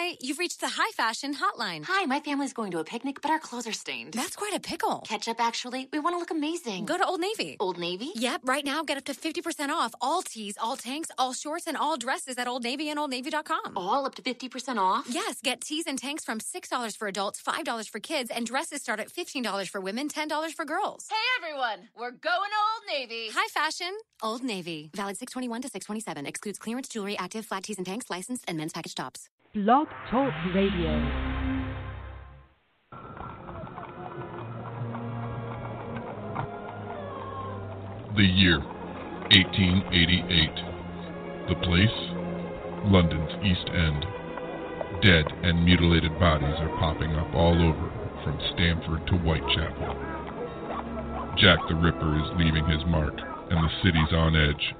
Hi, you've reached the high fashion hotline. Hi, my family's going to a picnic, but our clothes are stained. That's quite a pickle. Ketchup, actually. We want to look amazing. Go to Old Navy. Old Navy? Yep, right now get up to 50% off all tees, all tanks, all shorts, and all dresses at Old Navy and Old OldNavy.com. All up to 50% off? Yes, get tees and tanks from $6 for adults, $5 for kids, and dresses start at $15 for women, $10 for girls. Hey everyone, we're going to Old Navy. High fashion, Old Navy. Valid 621 to 627. Excludes clearance jewelry, active, flat tees and tanks, licensed, and men's package tops. Blog Talk Radio. The year 1888. The place? London's East End. Dead and mutilated bodies are popping up all over, from Stamford to Whitechapel. Jack the Ripper is leaving his mark, and the city's on edge.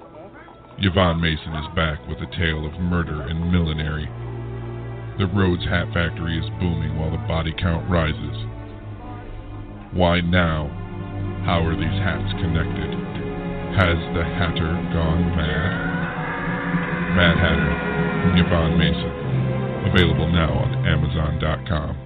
Yvonne Mason is back with a tale of murder and millinery. The Rhodes Hat Factory is booming while the body count rises. Why now? How are these hats connected? Has the Hatter gone mad? Mad Hatter Yvonne Mason. Available now on Amazon.com.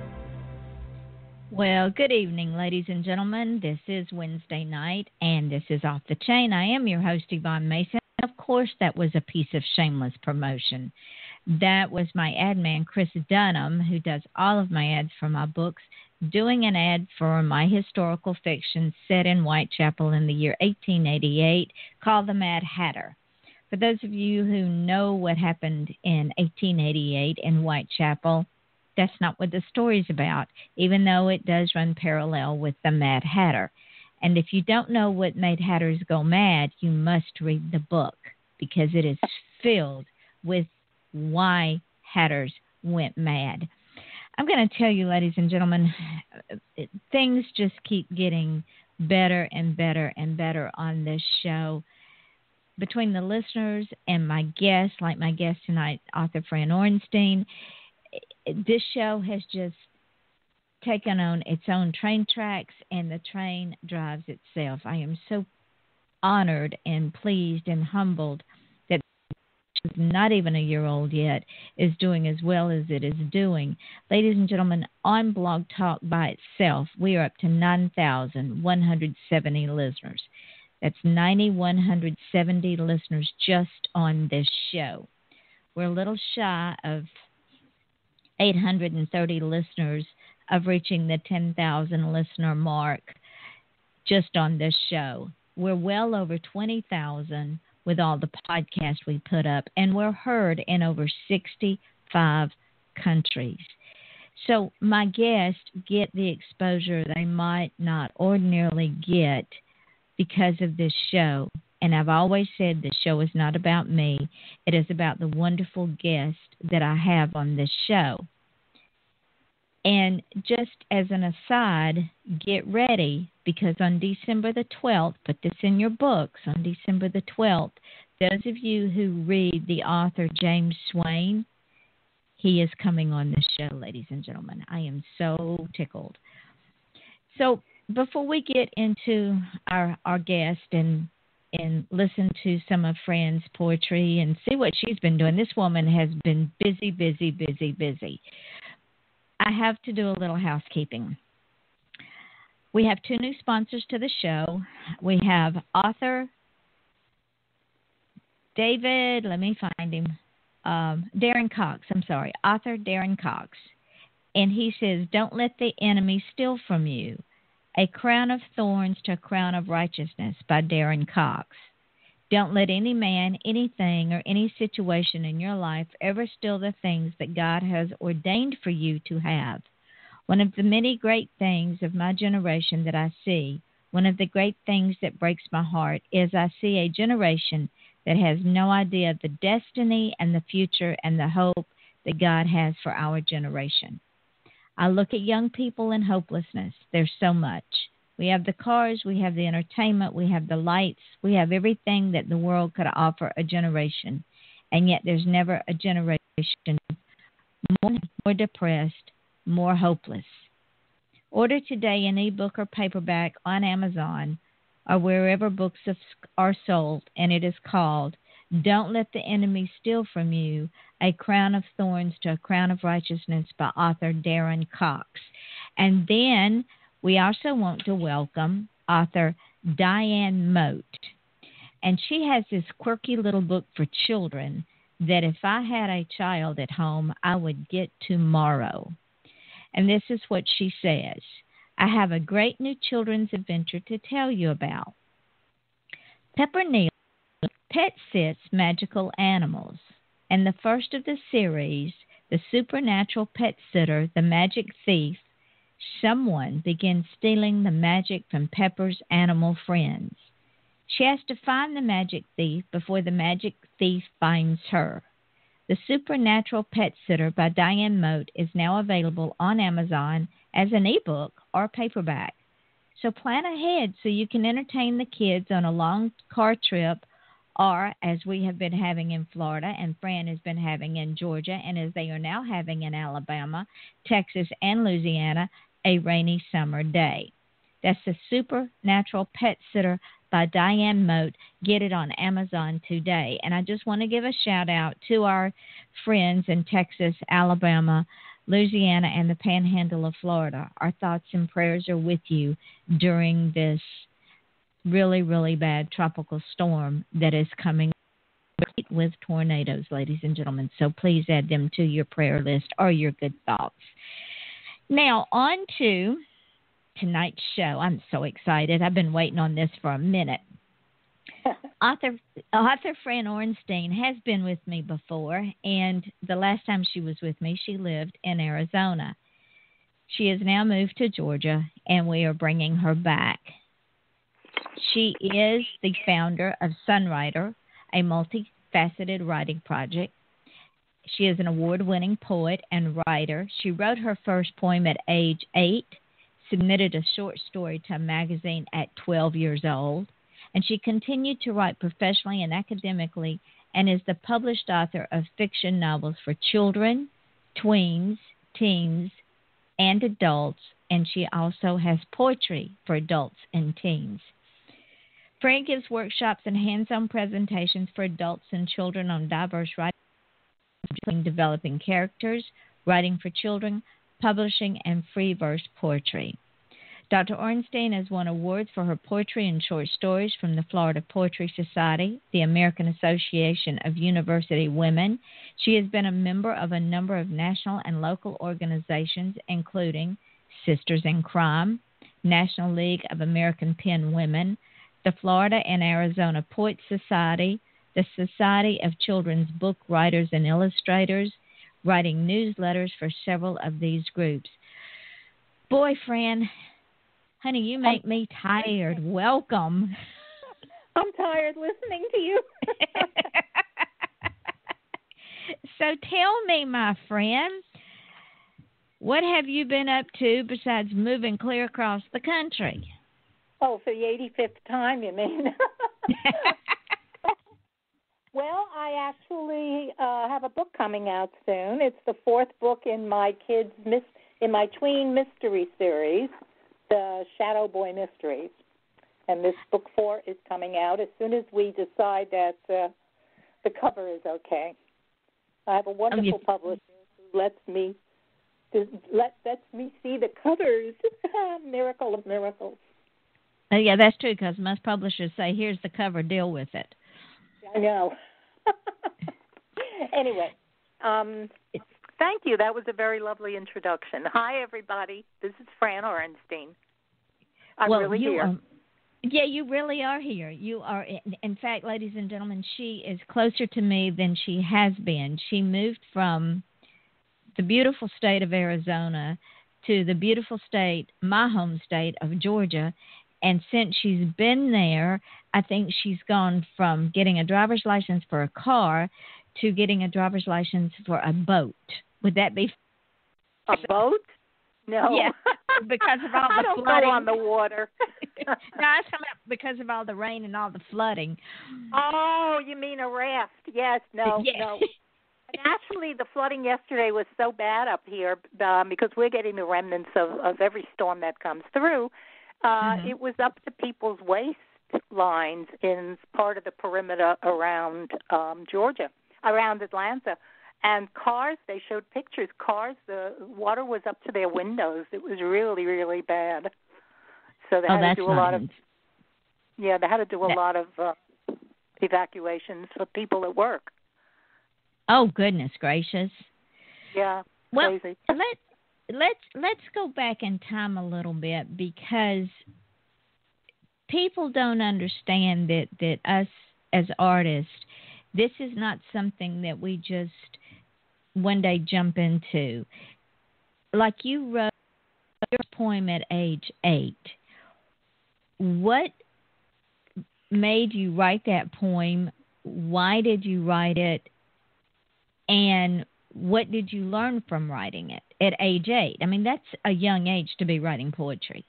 Well, good evening, ladies and gentlemen. This is Wednesday night, and this is Off the Chain. I am your host, Yvonne Mason. Of course, that was a piece of shameless promotion. That was my ad man, Chris Dunham, who does all of my ads for my books, doing an ad for my historical fiction set in Whitechapel in the year 1888 called The Mad Hatter. For those of you who know what happened in 1888 in Whitechapel, that's not what the story's about, even though it does run parallel with the Mad Hatter. And if you don't know what made hatters go mad, you must read the book because it is filled with why hatters went mad. I'm going to tell you, ladies and gentlemen, things just keep getting better and better and better on this show. Between the listeners and my guests, like my guest tonight, author Fran Orenstein, this show has just taken on its own train tracks and the train drives itself. I am so honored and pleased and humbled that not even a year old yet is doing as well as it is doing. Ladies and gentlemen, on Blog Talk by itself, we are up to 9,170 listeners. That's 9,170 listeners just on this show. We're a little shy of 830 listeners of reaching the 10,000 listener mark just on this show. We're well over 20,000 with all the podcasts we put up, and we're heard in over 65 countries. So, my guests get the exposure they might not ordinarily get because of this show. And I've always said this show is not about me, it is about the wonderful guests that I have on this show. And just as an aside, get ready because on December the 12th, put this in your books, on December the 12th, those of you who read the author James Swain, he is coming on this show, ladies and gentlemen. I am so tickled. So before we get into our our guest and and listen to some of Fran's poetry and see what she's been doing, this woman has been busy, busy, busy, busy. I have to do a little housekeeping. We have two new sponsors to the show. We have author David, let me find him, um, Darren Cox. I'm sorry, author Darren Cox. And he says, Don't let the enemy steal from you. A Crown of Thorns to a Crown of Righteousness by Darren Cox. Don't let any man, anything, or any situation in your life ever steal the things that God has ordained for you to have. One of the many great things of my generation that I see, one of the great things that breaks my heart, is I see a generation that has no idea of the destiny and the future and the hope that God has for our generation. I look at young people in hopelessness. There's so much. We have the cars, we have the entertainment, we have the lights, we have everything that the world could offer a generation. And yet there's never a generation more, more depressed, more hopeless. Order today an ebook or paperback on Amazon or wherever books are sold, and it is called Don't let the enemy steal from you A Crown of Thorns to a Crown of Righteousness by author Darren Cox. And then we also want to welcome author Diane Moat. And she has this quirky little book for children that if I had a child at home, I would get tomorrow. And this is what she says I have a great new children's adventure to tell you about. Pepper Neal pet sits magical animals, and the first of the series, The Supernatural Pet Sitter, The Magic Thief, someone begins stealing the magic from Pepper's animal friends. She has to find the magic thief before the magic thief finds her. The Supernatural Pet Sitter by Diane Moat is now available on Amazon as an ebook or paperback. So plan ahead so you can entertain the kids on a long car trip or as we have been having in Florida and Fran has been having in Georgia and as they are now having in Alabama, Texas, and Louisiana, a rainy summer day. That's the Supernatural Pet Sitter by Diane Moat. Get it on Amazon today. And I just want to give a shout out to our friends in Texas, Alabama, Louisiana, and the panhandle of Florida. Our thoughts and prayers are with you during this really, really bad tropical storm that is coming with tornadoes, ladies and gentlemen. So please add them to your prayer list or your good thoughts. Now, on to tonight's show. I'm so excited. I've been waiting on this for a minute. author author Fran Orenstein has been with me before, and the last time she was with me, she lived in Arizona. She has now moved to Georgia, and we are bringing her back. She is the founder of Sunwriter, a multifaceted writing project. She is an award winning poet and writer. She wrote her first poem at age eight, submitted a short story to a magazine at 12 years old, and she continued to write professionally and academically and is the published author of fiction novels for children, tweens, teens, and adults, and she also has poetry for adults and teens. Fran gives workshops and hands on presentations for adults and children on diverse writing, developing characters, writing for children, publishing, and free verse poetry. Dr. Orenstein has won awards for her poetry and short stories from the Florida Poetry Society, the American Association of University Women. She has been a member of a number of national and local organizations, including Sisters in Crime, National League of American Pen Women, the Florida and Arizona Poets Society, the Society of Children's Book Writers and Illustrators, writing newsletters for several of these groups. Boyfriend, honey, you make me tired. Welcome. I'm tired listening to you. so tell me, my friend, what have you been up to besides moving clear across the country? Oh, for the 85th time, you mean? well, I actually uh, have a book coming out soon. It's the fourth book in my kids' mis- in my tween mystery series, the Shadow Boy Mysteries. And this book four is coming out as soon as we decide that uh, the cover is okay. I have a wonderful oh, you... publisher who lets me let lets me see the covers. Miracle of miracles. Uh, yeah, that's true because most publishers say, "Here's the cover, deal with it." I know. anyway, um, thank you. That was a very lovely introduction. Hi, everybody. This is Fran Orenstein. I'm well, really you, here. Um, yeah, you really are here. You are, in fact, ladies and gentlemen, she is closer to me than she has been. She moved from the beautiful state of Arizona to the beautiful state, my home state of Georgia, and since she's been there, I think she's gone from getting a driver's license for a car to getting a driver's license for a boat. Would that be a boat? No. Yeah, because of all the I don't flooding. go on the water. no, I come up because of all the rain and all the flooding. Oh, you mean a raft? Yes. No. Yes. No. actually, the flooding yesterday was so bad up here um, because we're getting the remnants of, of every storm that comes through. Uh, mm-hmm. It was up to people's waists lines in part of the perimeter around um Georgia, around Atlanta. And cars, they showed pictures. Cars, the water was up to their windows. It was really, really bad. So they oh, had to do a lot of yeah, they had to do a That- lot of uh, evacuations for people at work. Oh goodness gracious. Yeah, Well, crazy. let let's let's go back in time a little bit because people don't understand that that us as artists this is not something that we just one day jump into. Like you wrote your poem at age 8 what made you write that poem? Why did you write it? And what did you learn from writing it at age eight? I mean, that's a young age to be writing poetry.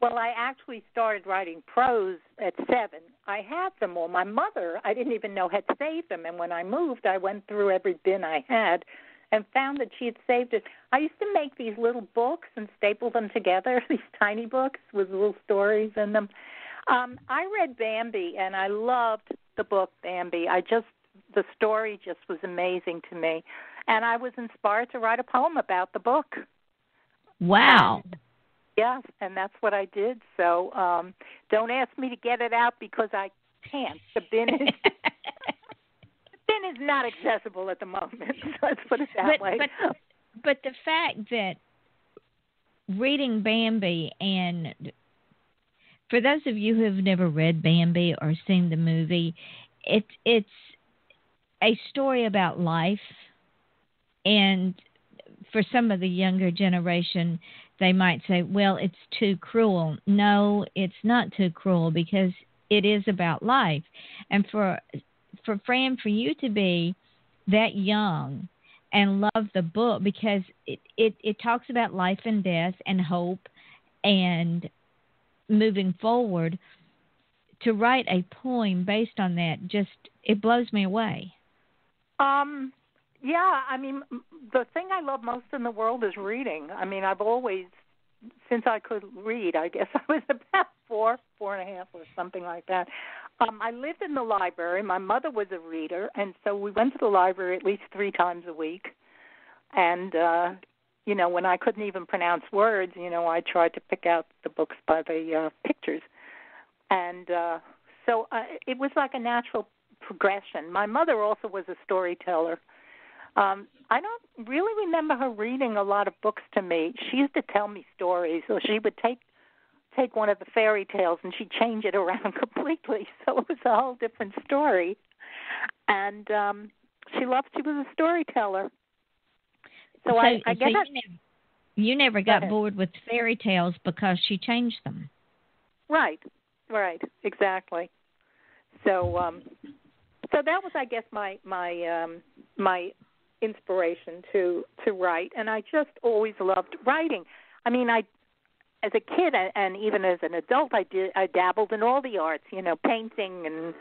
Well, I actually started writing prose at seven. I had them all. My mother, I didn't even know had saved them, and when I moved, I went through every bin I had and found that she had saved it. I used to make these little books and staple them together, these tiny books with little stories in them. Um, I read Bambi, and I loved the book Bambi. I just the story just was amazing to me, and I was inspired to write a poem about the book. Wow. Yes, and that's what I did. So um don't ask me to get it out because I can't. The bin is the bin is not accessible at the moment. Let's put it that but, way. but but the fact that reading Bambi and for those of you who have never read Bambi or seen the movie, it's it's a story about life and for some of the younger generation they might say, well, it's too cruel. No, it's not too cruel because it is about life. And for for Fran, for you to be that young and love the book because it, it, it talks about life and death and hope and moving forward to write a poem based on that just it blows me away Um, yeah, I mean, the thing I love most in the world is reading. I mean, I've always, since I could read, I guess I was about four, four and a half, or something like that. Um, I lived in the library. My mother was a reader, and so we went to the library at least three times a week. And uh, you know, when I couldn't even pronounce words, you know, I tried to pick out the books by the uh, pictures. And uh, so uh, it was like a natural progression. My mother also was a storyteller. Um, I don't really remember her reading a lot of books to me. She used to tell me stories, so she would take take one of the fairy tales and she'd change it around completely. So it was a whole different story. And um she loved she was a storyteller. So, I, I so guess you, never, you never got ahead. bored with fairy tales because she changed them Right, right, exactly. So, um, so that was, I guess, my my um, my inspiration to to write, and I just always loved writing. I mean, I as a kid and- even as an adult, I did I dabbled in all the arts, you know, painting and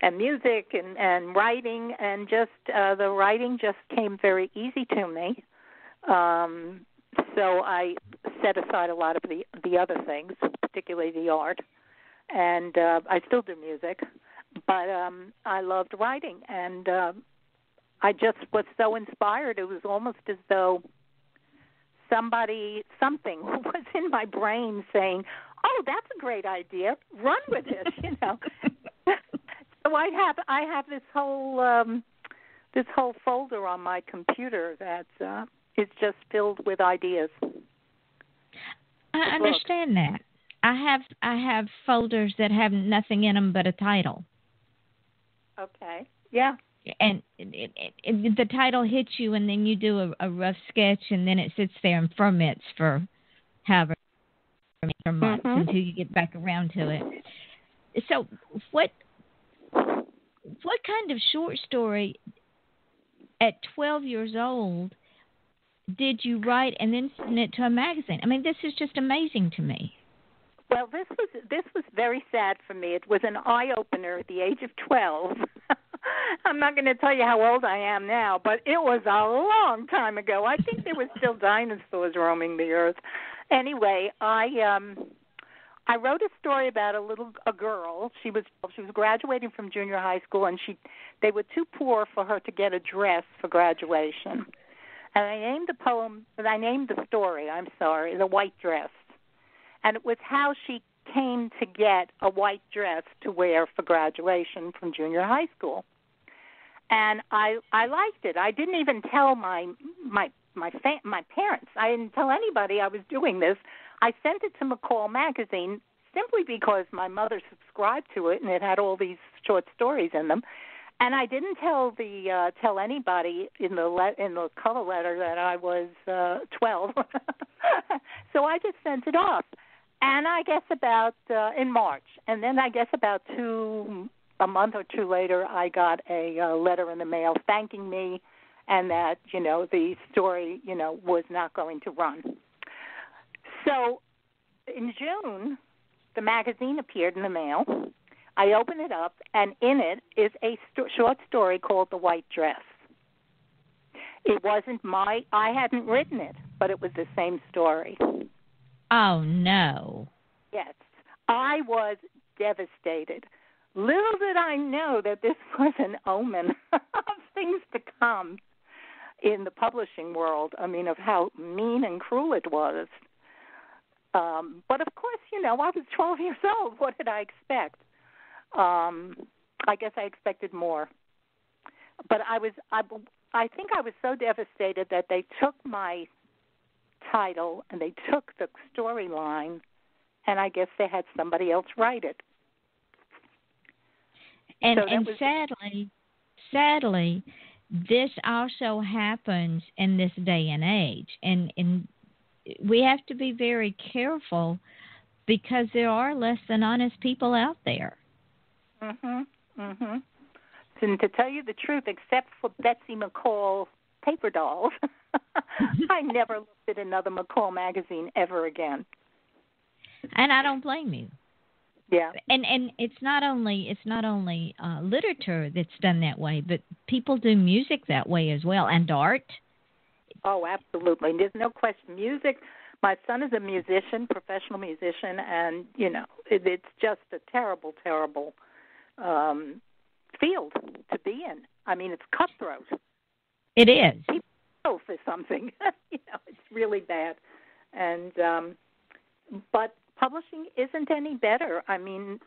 and music and and writing, and just uh, the writing just came very easy to me. Um, so I set aside a lot of the the other things, particularly the art, and uh, I still do music, but um, I loved writing, and uh, I just was so inspired. It was almost as though somebody, something was in my brain saying, "Oh, that's a great idea. Run with it," you know. so I have I have this whole um, this whole folder on my computer that uh, is just filled with ideas. i understand that i have i have folders that have nothing in them but a title Okay. Yeah. and it, it, it, the title hits you and then you do a, a rough sketch and then it sits there and ferments for however many months Mhm. until you get back around to it so what what kind of short story at 12 years old did you write and then send it to a magazine i mean this is just amazing to me Well, this was this was very sad for me. It was an eye opener at the age of twelve. I'm not going to tell you how old I am now, but it was a long time ago. I think there were still dinosaurs roaming the earth. Anyway, I um I wrote a story about a little a girl. She was she was graduating from junior high school, and she they were too poor for her to get a dress for graduation. And I named the poem. I named the story. I'm sorry, the white dress, and it was how she came to get a white dress to wear for graduation from junior high school. And I I liked it. I didn't even tell my my my fa- my parents. I didn't tell anybody I was doing this. I sent it to McCall magazine simply because my mother subscribed to it and it had all these short stories in them. And I didn't tell the uh tell anybody in the le- in the cover letter that I was uh 12. so I just sent it off. And I guess about uh in March. And then I guess about 2 a month or two later I got a uh, letter in the mail thanking me and that you know the story you know was not going to run. So in June, the magazine appeared in the mail. I open it up, and in it is a st- short story called "The White Dress." It wasn't my; I hadn't written it, but it was the same story. Oh no! Yes, I was devastated. Little did I know that this was an omen of things to come in the publishing world. I mean, of how mean and cruel it was. Um, but of course, you know, I was 12 years old. What did I expect? Um, I guess I expected more. But I was, I, I think I was so devastated that they took my title and they took the storyline, and I guess they had somebody else write it. And So and was- sadly, sadly, this also happens in this day and age, and and we have to be very careful because there are less than honest people out there. Mhm. Mhm. And to tell you the truth, except for Betsy McCall paper dolls, I never looked at another McCall magazine ever again. And I don't blame you. Yeah. And and it's not only it's not only uh, literature that's done that way, but people do music that way as well, and art. Oh, absolutely. There's no question. Music. My son is a musician, professional musician, and you know it, it's just a terrible, terrible um field to be in. I mean, it's cutthroat. It is. Oh, for something. you know, it's really bad. And um but publishing isn't any better. I mean,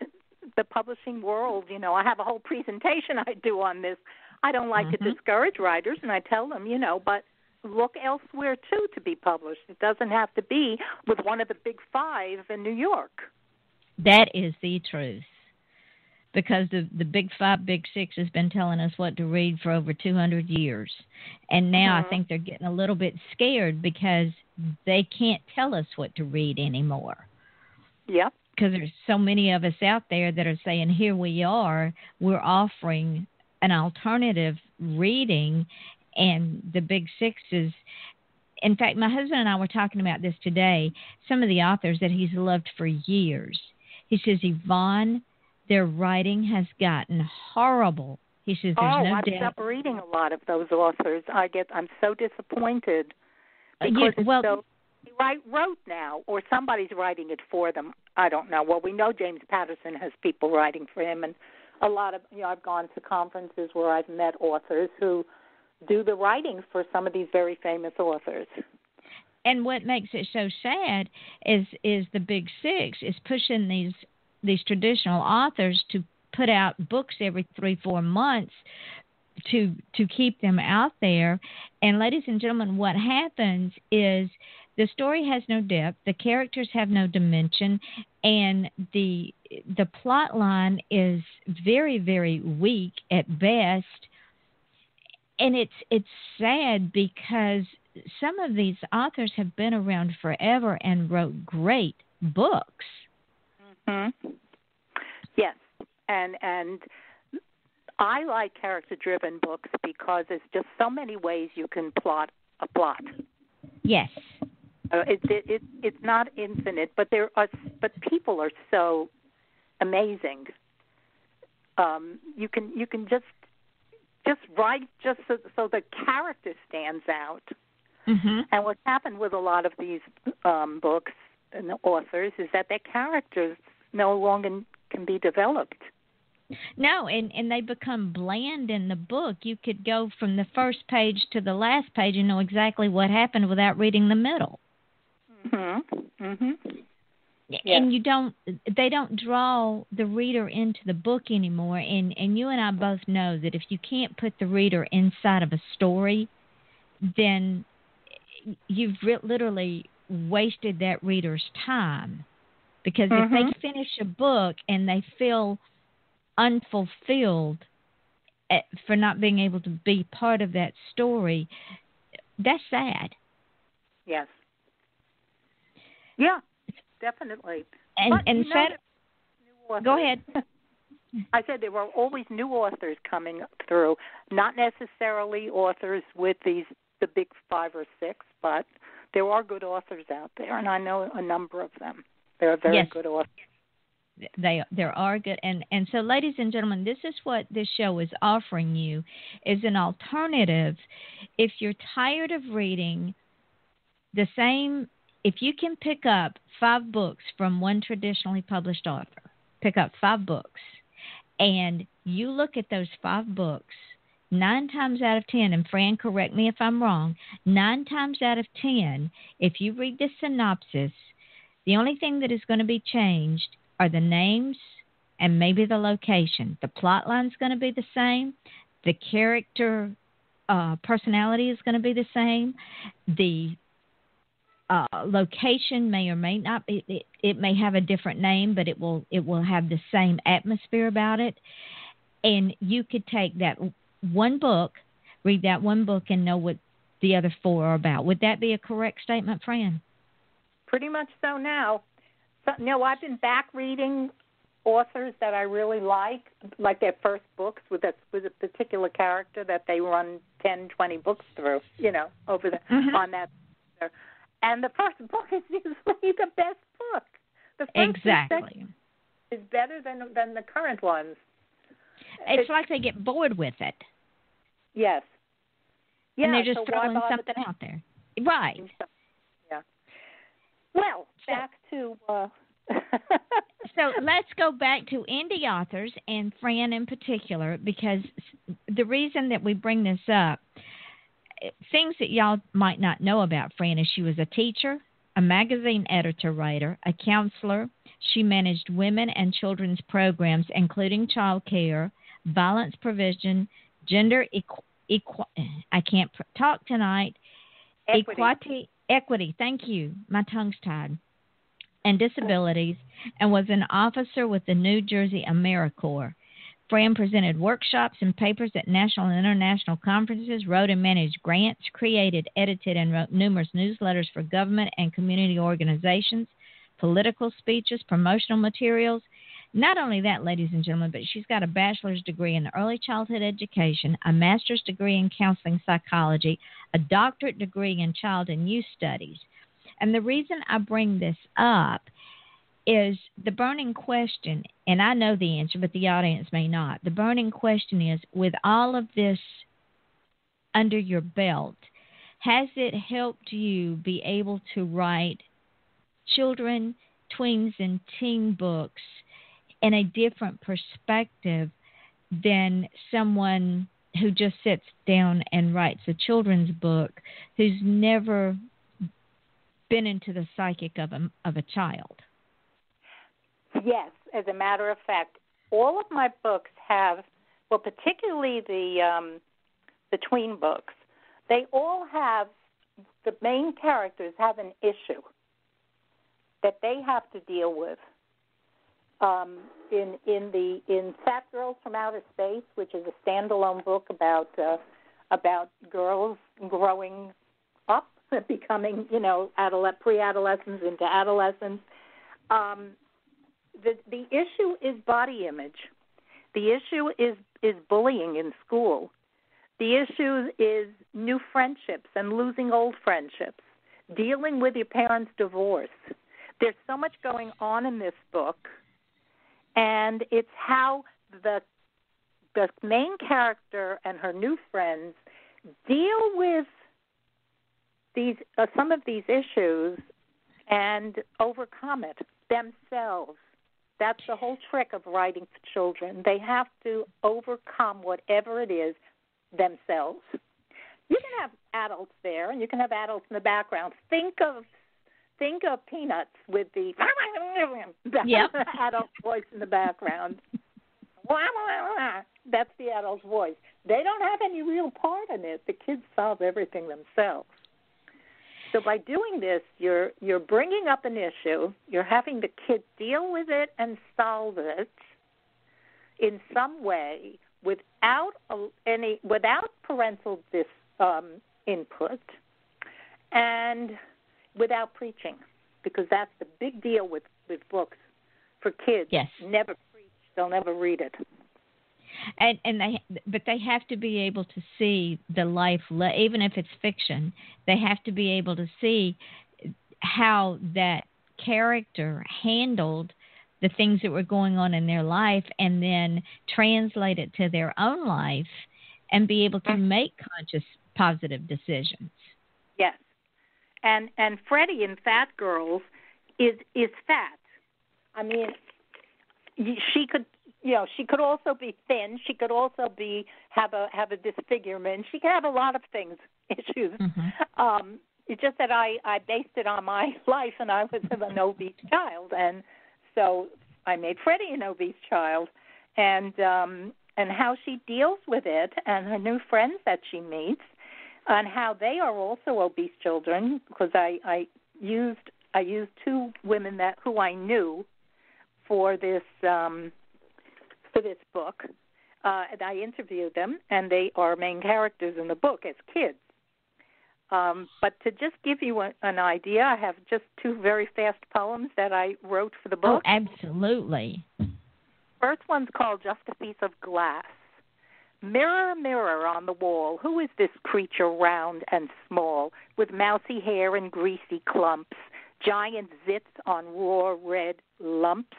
the publishing world, you know, I have a whole presentation I do on this. I don't like to Mhm. discourage writers and I tell them, you know, but look elsewhere too to be published. It doesn't have to be with one of the big 5 in New York. That is the truth. Because the the big five, big six has been telling us what to read for over two hundred years, and now I Mhm. think they're getting a little bit scared because they can't tell us what to read anymore. Yep. Because there's so many of us out there that are saying, "Here we are, we're offering an alternative reading," and the big sixes. In fact, my husband and I were talking about this today. Some of the authors that he's loved for years. He says, Yvonne, their writing has gotten horrible. He says, There's oh, no I've doubt. stopped reading a lot of those authors. I get I'm so disappointed Uh, because it's well, so write wrote now, or somebody's writing it for them. I don't know. Well, we know James Patterson has people writing for him, and a lot of you know I've gone to conferences where I've met authors who do the writing for some of these very famous authors. and what makes it so sad is is the big six is pushing these these traditional authors to put out books every three four months to to keep them out there and ladies and gentlemen what happens is the story has no depth the characters have no dimension and the the plot line is very very weak at best and it's it's sad because some of these authors have been around forever and wrote great books. Hmm Yes, and and I like character driven books because there's just so many ways you can plot a plot. Yes. Uh, it, it it it's not infinite, but there are but people are so amazing. Um, you can you can just just write just so, so the character stands out. Mhm. And what's happened with a lot of these um, books and the authors is that their characters no longer can be developed. No, and and they become bland in the book. You could go from the first page to the last page and know exactly what happened without reading the middle. Mhm. Mhm. And you don't they don't draw the reader into the book anymore and and you and I both know that if you can't put the reader inside of a story, then you've re- literally wasted that reader's time. Because if Mhm. they finish a book and they feel unfulfilled at, for not being able to be part of that story, that's sad. Yes. Yeah, definitely. And But and sad. that new authors- Go ahead. I said there were always new authors coming through, not necessarily authors with these the big five or six, but there are good authors out there, and I know a number of them. There are very Yes. good authors. they there are good and and so ladies and gentlemen this is what this show is offering you is an alternative if you're tired of reading the same if you can pick up five books from one traditionally published author pick up five books and you look at those five books nine times out of ten and fran correct me if i'm wrong nine times out of ten if you read the synopsis the only thing that is going to be changed are the names and maybe the location. The plot line's going to be the same. The character uh, personality is going to be the same. The uh, location may or may not be. It, it may have a different name, but it will it will have the same atmosphere about it. And you could take that one book, read that one book, and know what the other four are about. Would that be a correct statement, Fran? Pretty much so now. So, no, I've been back reading authors that I really like, like their first books with a with a particular character that they run ten, twenty books through, you know, over the Mhm. on that. And the first book is usually the best book. The first Exactly. is better than than the current ones. It's like they get bored with it. Yes. Yeah, and they're just so throwing something out there. Right. Well, So- back to uh So let's go back to indie authors and Fran in particular, because the reason that we bring this up, things that y'all might not know about Fran is she was a teacher, a magazine editor writer, a counselor. She managed women and children's programs, including child care, violence prevention, gender equ- equ- I can't pr- talk tonight. Equity. Equality, equity. Thank you. My tongue's tied. And disabilities, and was an officer with the New Jersey AmeriCorps. Fran presented workshops and papers at national and international conferences, wrote and managed grants, created, edited, and wrote numerous newsletters for government and community organizations, political speeches, promotional materials. Not only that, ladies and gentlemen, but she's got a bachelor's degree in early childhood education, a master's degree in counseling psychology, a doctorate degree in child and youth studies. And the reason I bring this up is the burning question, and I know the answer, but the audience may not. The burning question is with all of this under your belt, has it helped you be able to write children, tweens, and teen books in a different perspective than someone who just sits down and writes a children's book who's never been into the psychic of a, of a child? Yes, as a matter of fact, all of my books have, well, particularly the um, the tween books, they all have the main characters have an issue that they have to deal with. Um, in in the in Fat Girls from Outer Space, which is a standalone book about uh, about girls growing up, becoming you know adoles- pre-adolescents into adolescents. Um, the the issue is body image. The issue is is bullying in school. The issue is new friendships and losing old friendships. Dealing with your parents' divorce. There's so much going on in this book, and it's how the the main character and her new friends deal with these uh, some of these issues and overcome it themselves. That's the whole trick of writing for children. They have to overcome whatever it is themselves. You can have adults there, and you can have adults in the background. Think of think of Peanuts with the Yep. adult voice in the background. That's the adult's voice. They don't have any real part in it. The kids solve everything themselves. So by doing this, you're you're bringing up an issue. You're having the kid deal with it and solve it in some way without any without parental dis, um, input and without preaching, because that's the big deal with with books for kids. Yes. Never preach. They'll never read it. and and they but they have to be able to see the life even if it's fiction they have to be able to see how that character handled the things that were going on in their life and then translate it to their own life and be able to make conscious positive decisions Yes. And and Freddie in Fat Girls is is fat. I mean, she could you know she could also be thin. She could also be have a have a disfigurement. She could have a lot of things issues. Mm-hmm. Um, it's just that I I based it on my life, and I was an obese child, and so I made Freddie an obese child, and um, and how she deals with it, and her new friends that she meets, and how they are also obese children, because I I used I used two women that who I knew for this um, for this book. Uh, and I interviewed them, and they are main characters in the book as kids. Um, but to just give you a, an idea, I have just two very fast poems that I wrote for the book. oh book. absolutely First one's called Just a Piece of Glass. Mirror, mirror on the wall, who is this creature round and small, with mousy hair and greasy clumps, giant zits on raw red lumps?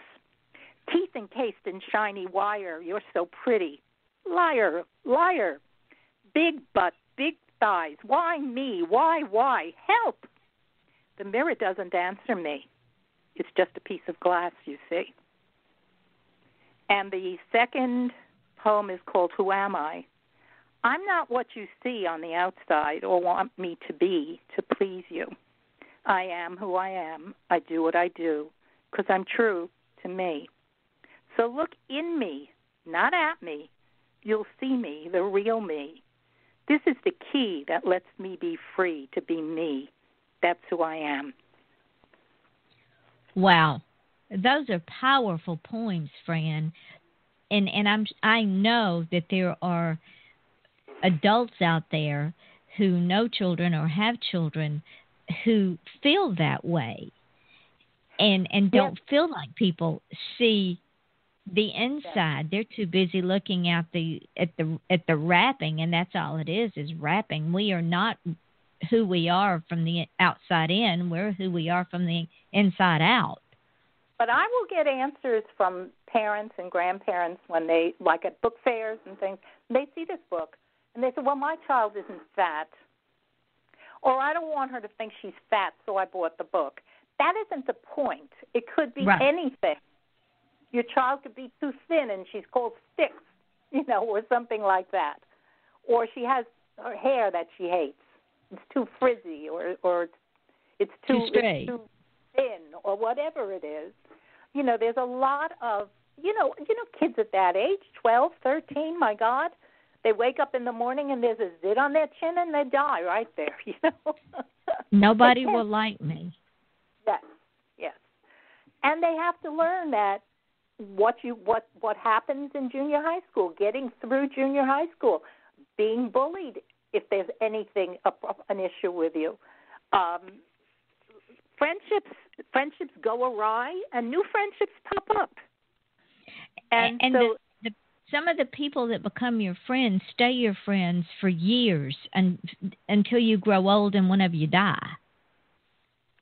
Teeth encased in shiny wire, you're so pretty. Liar, liar. Big butt, big thighs. Why me? Why, why? Help! The mirror doesn't answer me. It's just a piece of glass, you see. And the second poem is called Who Am I? I'm not what you see on the outside or want me to be to please you. I am who I am. I do what I do because I'm true to me. So look in me, not at me. You'll see me, the real me. This is the key that lets me be free to be me. That's who I am. Wow, those are powerful poems, Fran. And and I'm I know that there are adults out there who know children or have children who feel that way, and and don't feel like people see the inside. They're too busy looking at the at the at the wrapping, and that's all it is is wrapping. We are not who we are from the outside in. We're who we are from the inside out. But I will get answers from parents and grandparents when they, like at book fairs and things, they see this book and they say, well, my child isn't fat. Or I don't want her to think she's fat, so I bought the book. That isn't the point. It could be Right. anything. Your child could be too thin and she's called sticks, you know, or something like that. Or she has her hair that she hates. It's too frizzy or or it's, it's Too too, it's too thin or whatever it is. You know, there's a lot of you know, you know kids at that age, twelve, thirteen, my God. They wake up in the morning and there's a zit on their chin and they die right there, you know. Nobody will like me. Yes, yes. And they have to learn that what you what what happens in junior high school, getting through junior high school, being bullied if there's anything a, an issue with you. Um, friendships friendships go awry and new friendships pop up. And, and so the, the some of the people that become your friends stay your friends for years and until you grow old and whenever you die.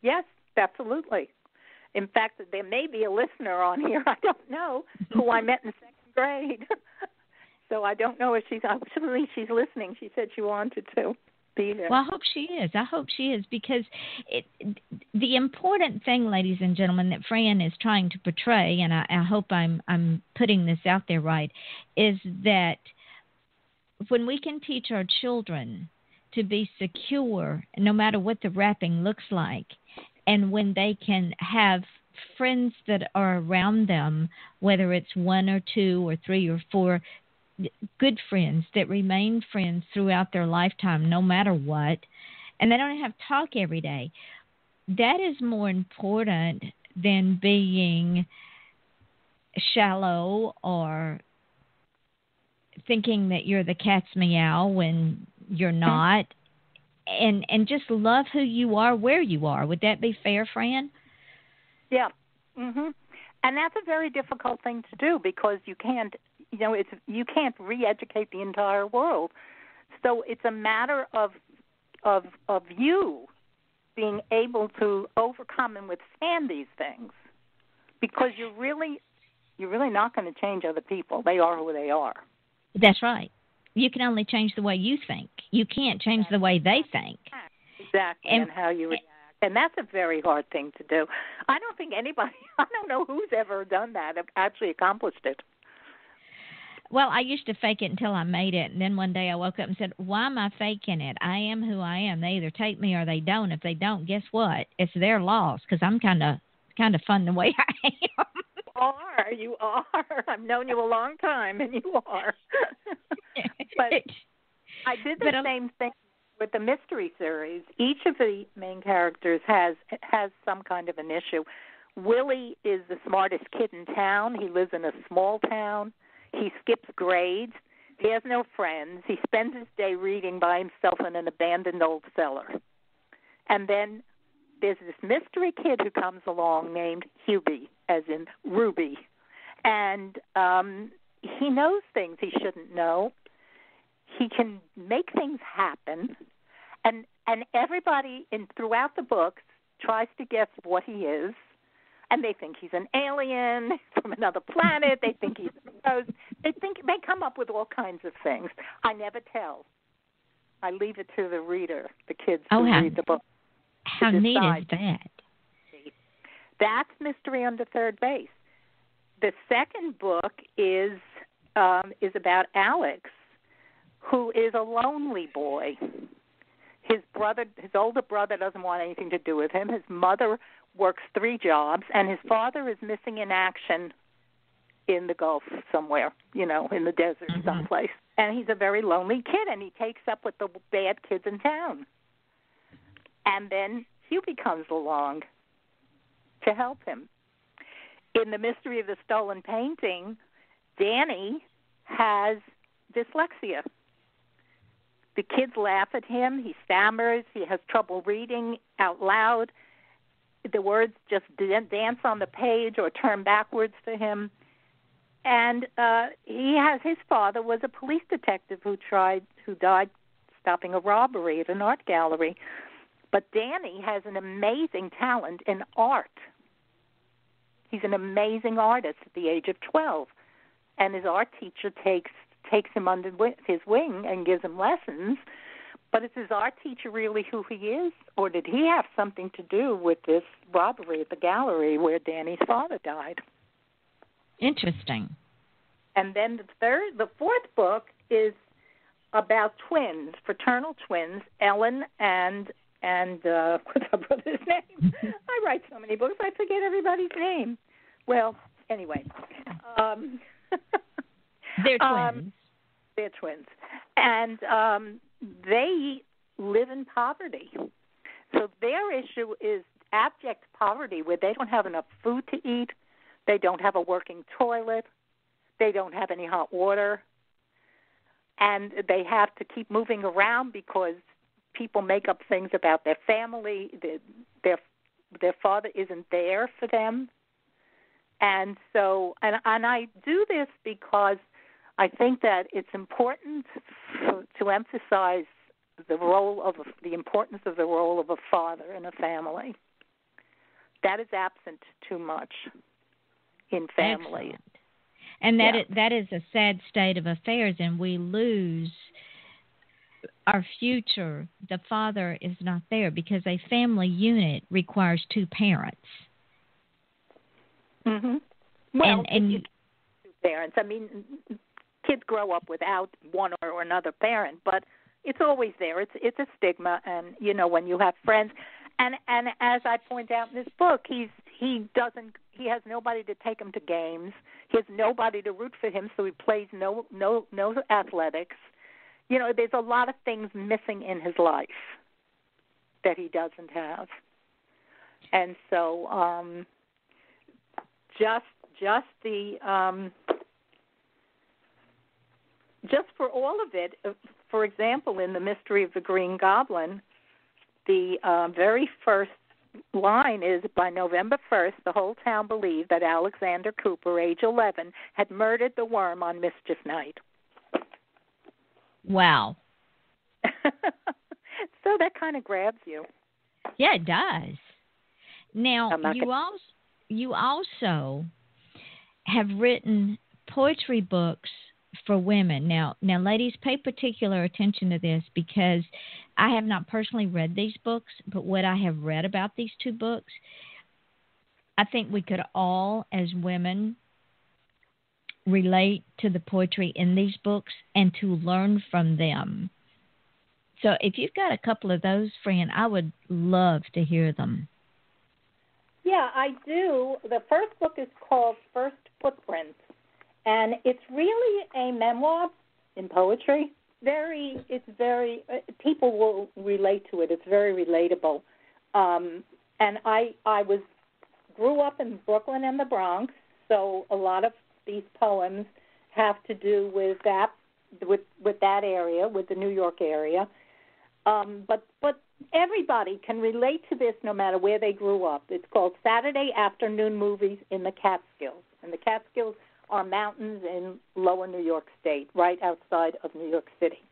Yes, absolutely. In fact, there may be a listener on here. I don't know who I met in second grade. so I don't know if she's actually she's listening. She said she wanted to be there. Well, I hope she is. I hope she is because it, the important thing, ladies and gentlemen, that Fran is trying to portray, and I, I hope I'm I'm putting this out there right, is that when we can teach our children to be secure, no matter what the wrapping looks like, and when they can have friends that are around them, whether it's one or two or three or four good friends that remain friends throughout their lifetime, no matter what, and they don't have to talk every day. That is more important than being shallow or thinking that you're the cat's meow when you're mm-hmm. not. And and just love who you are where you are. Would that be fair fran? Yeah. Mhm and that's a very difficult thing to do because you can't you know it's you can't re-educate the entire world. So it's a matter of of of you being able to overcome and withstand these things. Because you're really you're really not going to change other people. They are who they are. That's right. You can only change the way you think. You can't change the way they think. Exactly and, and how you react. And that's a very hard thing to do. I don't think anybody i don't know who's ever done that actually accomplished it well, I used to fake it until I made it, and then one day I woke up and said, "Why am I faking it? I am who I am. They either take me or they don't. If they don't, guess what? It's their loss because I'm kind of kind of fun the way I am." You are you are? I've known you a long time, and you are. but I did the same thing with the mystery series. Each of the main characters has has some kind of an issue. Willie is the smartest kid in town. He lives in a small town he skips grades. He has no friends. He spends his day reading by himself in an abandoned old cellar. And then there's this mystery kid who comes along named Hubie, as in Ruby. And um he knows things he shouldn't know. He can make things happen. And and everybody in throughout the books tries to guess what he is and they think he's an alien from another planet. They think he's a ghost. They think they come up with all kinds of things. I never tell. I leave it to the reader, the kids oh, who how, read the book. How neat is that? That's mystery under third base. The second book is um, is about Alex, who is a lonely boy. His brother, his older brother, doesn't want anything to do with him. His mother works three jobs, and his father is missing in action in the Gulf somewhere, you know, in the desert mm-hmm. someplace. And he's a very lonely kid, and he takes up with the bad kids in town. And then Hubie comes along to help him. In the mystery of the stolen painting, Danny has dyslexia. The kids laugh at him. He stammers. He has trouble reading out loud the words just dance on the page or turn backwards to him. And uh, he has his father was a police detective who tried who died stopping a robbery at an art gallery. But Danny has an amazing talent in art. He's an amazing artist at the age of 12. And his art teacher takes takes him under his wing and gives him lessons but is his art teacher really who he is, or did he have something to do with this robbery at the gallery where Danny's father died? Interesting. And then the third, the fourth book is about twins, fraternal twins, Ellen and and uh, what's her brother's name? I write so many books, I forget everybody's name. Well, anyway, um, they're um, twins. Um, they're twins, and um, they live in poverty. So their issue is abject poverty where they don't have enough food to eat, they don't have a working toilet, they don't have any hot water, and they have to keep moving around because people make up things about their family, their their, their father isn't there for them. And so and and I do this because I think that it's important to emphasize the role of the importance of the role of a father in a family. That is absent too much in families. Excellent. And that yeah. it, that is a sad state of affairs, and we lose our future, the father is not there because a family unit requires two parents. Mhm. Well, and, and you- two parents. I mean, kids grow up without one or another parent, but it's always there. It's it's a stigma, and you know when you have friends, and and as I point out in this book, he's he doesn't he has nobody to take him to games. He has nobody to root for him, so he plays no no no athletics. You know, there's a lot of things missing in his life that he doesn't have, and so um just just the um just for all of it uh, for example in the mystery of the green goblin the uh, very first line is by november 1st the whole town believed that alexander cooper age 11 had murdered the worm on mischief night wow. so that kind of grabs you Yeah, it does. Now you also you also have written poetry books for women. Now now ladies pay particular attention to this because I have not personally read these books, but what I have read about these two books, I think we could all as women relate to the poetry in these books and to learn from them. So if you've got a couple of those, friend, I would love to hear them. Yeah, I do. The first book is called First Footprints, and it's really a memoir in poetry. Very, it's very. Uh, people will relate to it. It's very relatable. Um, and I, I was grew up in Brooklyn and the Bronx, so a lot of these poems have to do with that, with with that area, with the New York area. Um, but but everybody can relate to this no matter where they grew up. It's called Saturday Afternoon Movies in the Catskills. And the Catskills are mountains in lower New York State, right outside of New York City.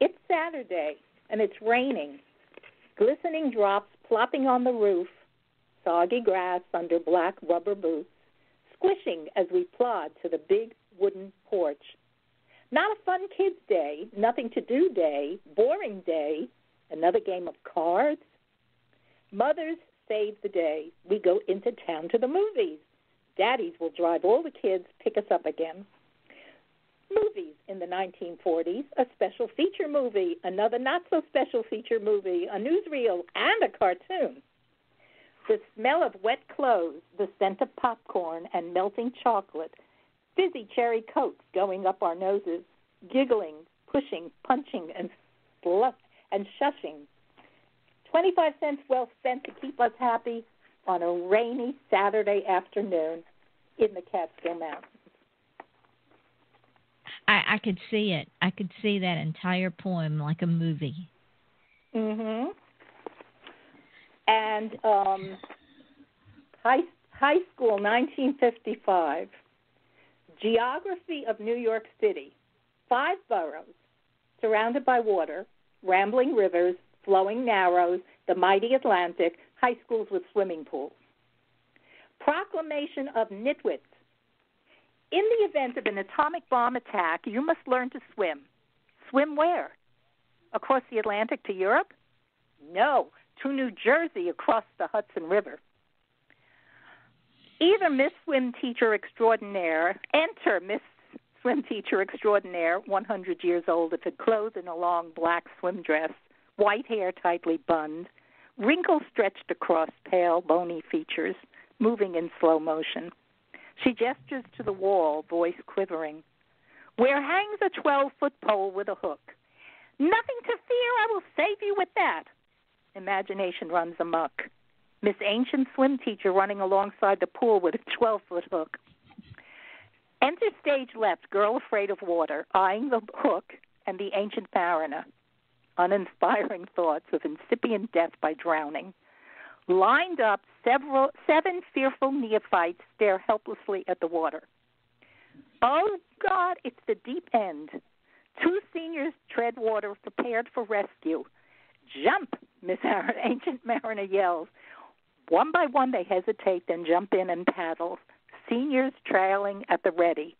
It's Saturday and it's raining. Glistening drops plopping on the roof, soggy grass under black rubber boots, squishing as we plod to the big wooden porch. Not a fun kids' day, nothing to do day, boring day, another game of cards. Mothers save the day. We go into town to the movies. Daddies will drive all the kids, pick us up again. Movies in the 1940s, a special feature movie, another not so special feature movie, a newsreel, and a cartoon. The smell of wet clothes, the scent of popcorn and melting chocolate, fizzy cherry Cokes going up our noses, giggling, pushing, punching, and bluff and shushing. 25 cents well spent to keep us happy on a rainy Saturday afternoon in the Catskill Mountains. I, I could see it. I could see that entire poem like a movie. Mhm. And um, high high school, 1955. Geography of New York City. Five boroughs, surrounded by water, rambling rivers, flowing narrows, the mighty Atlantic, high schools with swimming pools. Proclamation of Nitwits. In the event of an atomic bomb attack, you must learn to swim. Swim where? Across the Atlantic to Europe? No, to New Jersey across the Hudson River. Either Miss Swim Teacher Extraordinaire, enter Miss Swim Teacher Extraordinaire, 100 years old, if it clothed in a long black swim dress, white hair tightly bunned, wrinkles stretched across pale, bony features, moving in slow motion. She gestures to the wall, voice quivering. Where hangs a 12 foot pole with a hook. Nothing to fear, I will save you with that. Imagination runs amok. Miss Ancient Swim Teacher running alongside the pool with a 12 foot hook. Enter stage left, girl afraid of water, eyeing the hook and the ancient mariner. Uninspiring thoughts of incipient death by drowning. Lined up, several seven fearful neophytes stare helplessly at the water. Oh God, it's the deep end. Two seniors tread water, prepared for rescue. Jump, Miss Ancient Mariner yells. One by one, they hesitate, then jump in and paddle, seniors trailing at the ready,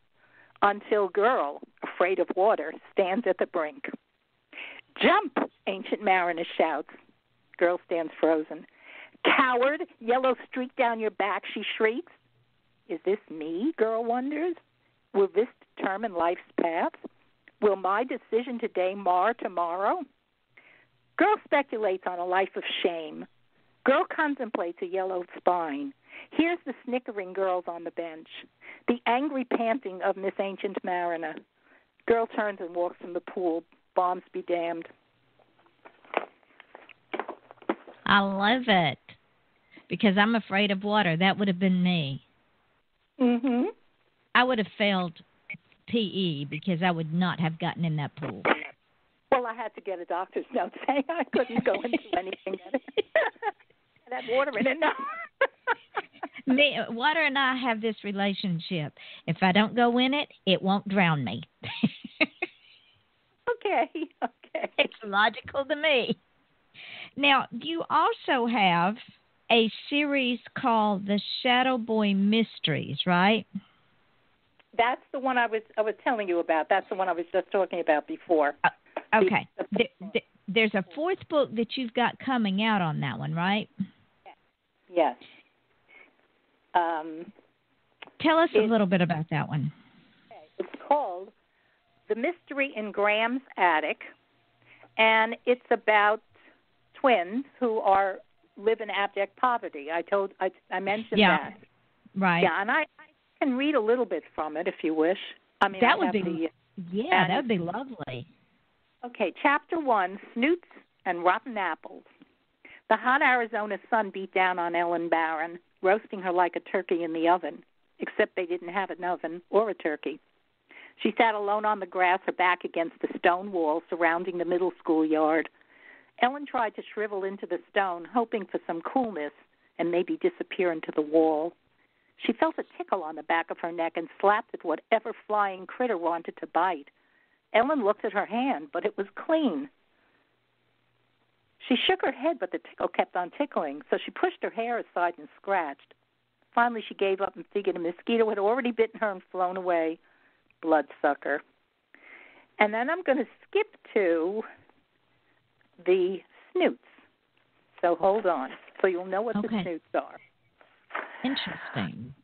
until girl, afraid of water, stands at the brink. Jump, Ancient Mariner shouts. Girl stands frozen. Coward, yellow streak down your back, she shrieks. Is this me? Girl wonders. Will this determine life's path? Will my decision today mar tomorrow? Girl speculates on a life of shame. Girl contemplates a yellow spine. Here's the snickering girls on the bench, the angry panting of Miss Ancient Mariner. Girl turns and walks from the pool. Bombs be damned. I love it because I'm afraid of water. That would have been me. Mhm. I would have failed PE because I would not have gotten in that pool. Well, I had to get a doctor's note saying I couldn't go into anything that water in it. No. me, water and I have this relationship. If I don't go in it, it won't drown me. okay, okay. It's logical to me. Now, you also have a series called The Shadow Boy Mysteries, right? That's the one I was I was telling you about. That's the one I was just talking about before. Uh, okay. The, the, there's a fourth book that you've got coming out on that one, right? Yes. Um, Tell us a little bit about that one. It's called The Mystery in Graham's Attic, and it's about twins who are live in abject poverty. I told I, I mentioned yeah. that. Right. Yeah, and I, I can read a little bit from it if you wish. I mean, that I would be the, yeah, that would be lovely. Okay, chapter one: Snoots and Rotten Apples. The hot Arizona sun beat down on Ellen Barron, roasting her like a turkey in the oven, except they didn't have an oven or a turkey. She sat alone on the grass, her back against the stone wall surrounding the middle school yard. Ellen tried to shrivel into the stone, hoping for some coolness and maybe disappear into the wall. She felt a tickle on the back of her neck and slapped at whatever flying critter wanted to bite. Ellen looked at her hand, but it was clean. She shook her head, but the tickle kept on tickling, so she pushed her hair aside and scratched. Finally, she gave up and figured a mosquito had already bitten her and flown away. Bloodsucker. And then I'm going to skip to the snoots. So hold on. So you'll know what okay. the snoots are. Interesting.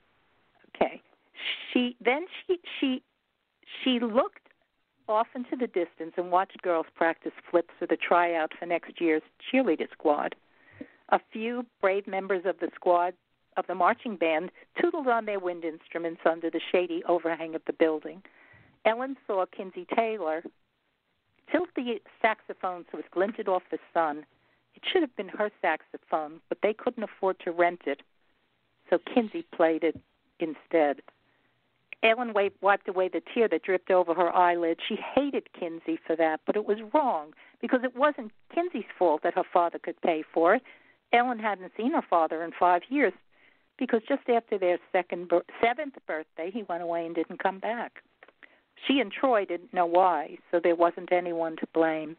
Okay. She then she she she looked off into the distance and watched girls practice flips for the tryout for next year's cheerleader squad. A few brave members of the squad of the marching band tootled on their wind instruments under the shady overhang of the building. Ellen saw Kinsey Taylor tilt the saxophone so it glinted off the sun. It should have been her saxophone, but they couldn't afford to rent it, so Kinsey played it instead. Ellen wiped away the tear that dripped over her eyelid. She hated Kinsey for that, but it was wrong because it wasn't Kinsey's fault that her father could pay for it. Ellen hadn't seen her father in five years because just after their second seventh birthday, he went away and didn't come back. She and Troy didn't know why, so there wasn't anyone to blame.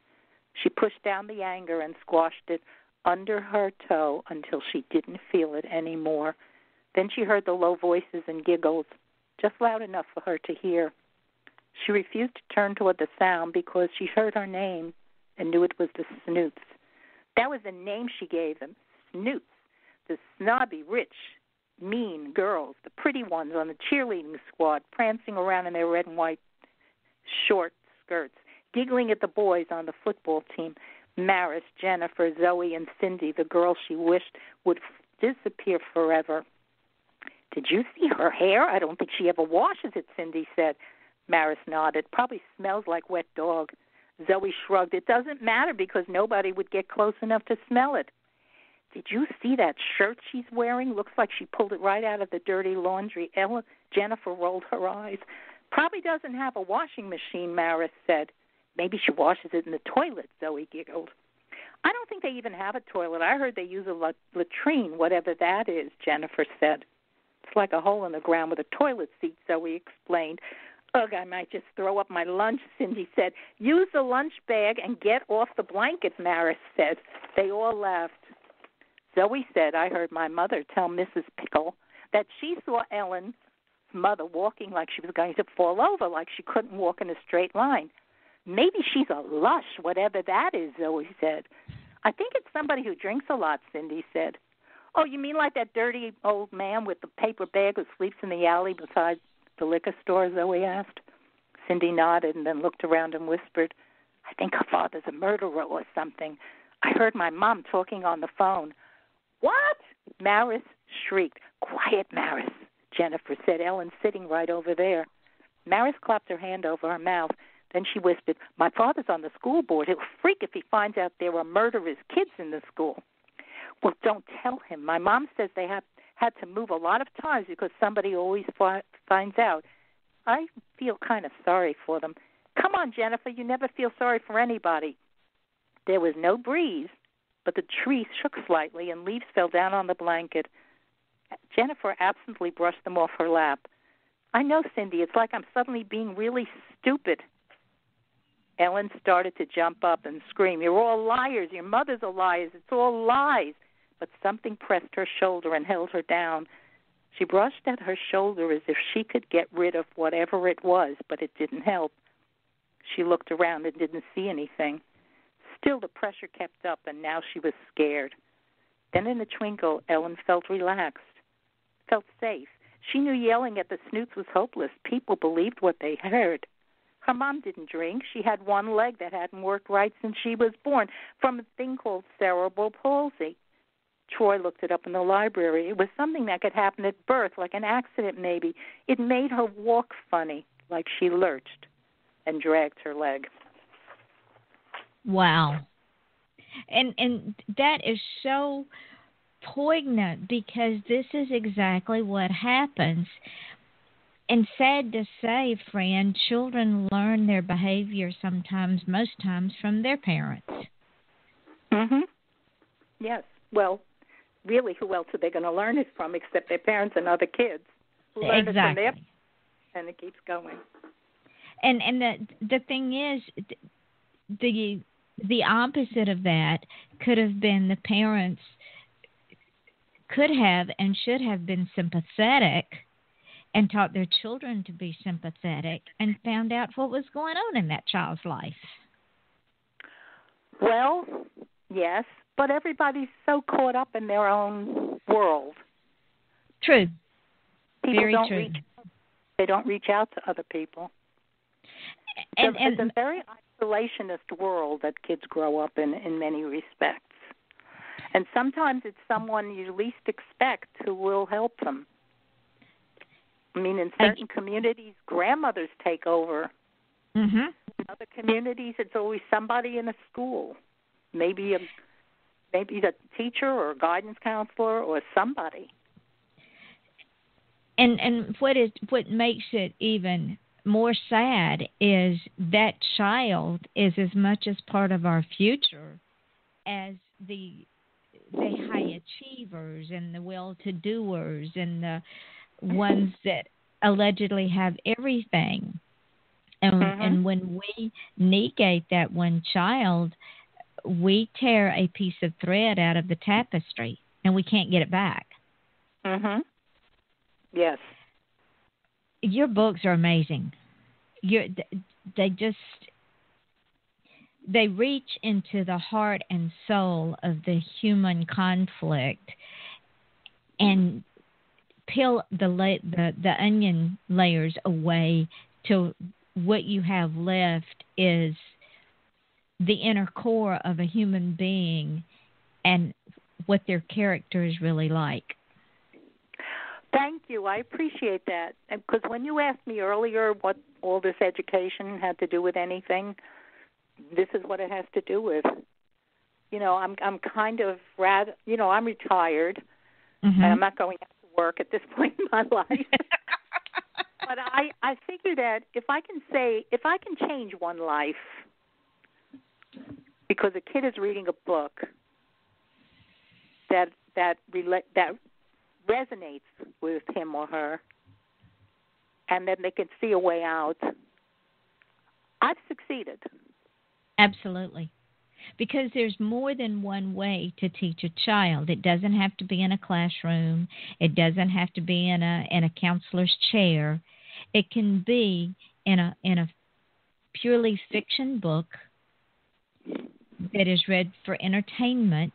She pushed down the anger and squashed it under her toe until she didn't feel it anymore. Then she heard the low voices and giggles, just loud enough for her to hear. She refused to turn toward the sound because she heard her name and knew it was the Snoots. That was the name she gave them, Snoots, the snobby, rich, mean girls, the pretty ones on the cheerleading squad, prancing around in their red and white short skirts, giggling at the boys on the football team. Maris, Jennifer, Zoe, and Cindy, the girls she wished would disappear forever. Did you see her hair? I don't think she ever washes it, Cindy said. Maris nodded. Probably smells like wet dog. Zoe shrugged. It doesn't matter because nobody would get close enough to smell it. Did you see that shirt she's wearing? Looks like she pulled it right out of the dirty laundry. Ella Jennifer rolled her eyes. Probably doesn't have a washing machine, Maris said. Maybe she washes it in the toilet, Zoe giggled. I don't think they even have a toilet. I heard they use a latrine, whatever that is, Jennifer said. It's like a hole in the ground with a toilet seat, Zoe explained. Ugh, I might just throw up my lunch, Cindy said. Use the lunch bag and get off the blanket, Maris said. They all laughed. Zoe said, I heard my mother tell Mrs. Pickle that she saw Ellen's mother walking like she was going to fall over, like she couldn't walk in a straight line. Maybe she's a lush, whatever that is, Zoe said. I think it's somebody who drinks a lot, Cindy said. Oh, you mean like that dirty old man with the paper bag who sleeps in the alley beside the liquor store? Zoe asked. Cindy nodded and then looked around and whispered, I think her father's a murderer or something. I heard my mom talking on the phone. What? Maris shrieked. Quiet, Maris, Jennifer said. Ellen's sitting right over there. Maris clapped her hand over her mouth. Then she whispered, My father's on the school board. He'll freak if he finds out there are murderous kids in the school. Well, don't tell him. My mom says they have had to move a lot of times because somebody always fi- finds out. I feel kind of sorry for them. Come on, Jennifer, you never feel sorry for anybody. There was no breeze, but the tree shook slightly and leaves fell down on the blanket. Jennifer absently brushed them off her lap. I know, Cindy, it's like I'm suddenly being really stupid. Ellen started to jump up and scream, You're all liars. Your mother's a liar. It's all lies but something pressed her shoulder and held her down. She brushed at her shoulder as if she could get rid of whatever it was, but it didn't help. She looked around and didn't see anything. Still, the pressure kept up, and now she was scared. Then, in a twinkle, Ellen felt relaxed, felt safe. She knew yelling at the snoots was hopeless. People believed what they heard. Her mom didn't drink. She had one leg that hadn't worked right since she was born from a thing called cerebral palsy. Troy looked it up in the library. It was something that could happen at birth, like an accident maybe. It made her walk funny, like she lurched and dragged her leg. Wow. And and that is so poignant because this is exactly what happens. And sad to say, friend, children learn their behavior sometimes, most times, from their parents. Mhm. Yes. Well, really who else are they going to learn it from except their parents and other kids who learn exactly. it from their and it keeps going. And and the the thing is the the opposite of that could have been the parents could have and should have been sympathetic and taught their children to be sympathetic and found out what was going on in that child's life. Well, yes, but everybody's so caught up in their own world. True. People Very don't true. reach they don't reach out to other people. And, it's, and it's a very isolationist world that kids grow up in in many respects. And sometimes it's someone you least expect who will help them. I mean, in certain communities, grandmothers take over. Mhm. In other communities, it's always somebody in a school, maybe a maybe the teacher or guidance counselor or somebody. And and what is what makes it even more sad is that child is as much as part of our future as the the high achievers and the well-to doers and the ones that allegedly have everything. And Mhm. and when we negate that one child, we tear a piece of thread out of the tapestry and we can't get it back. Mhm. Yes. Your books are amazing. You they just they reach into the heart and soul of the human conflict and peel the la- the the onion layers away till what you have left is the inner core of a human being and what their character is really like. Thank you. I appreciate that. Because when you asked me earlier what all this education had to do with anything, this is what it has to do with. You know, I'm I'm kind of rather, you know, I'm retired Mhm. and I'm not going out to work at this point in my life. but I I figure that if I can say if I can change one life because a kid is reading a book that that rela- that resonates with him or her and then they can see a way out I've succeeded. Absolutely. Because there's more than one way to teach a child. It doesn't have to be in a classroom. It doesn't have to be in a in a counselor's chair. It can be in a in a purely fiction book that is read for entertainment,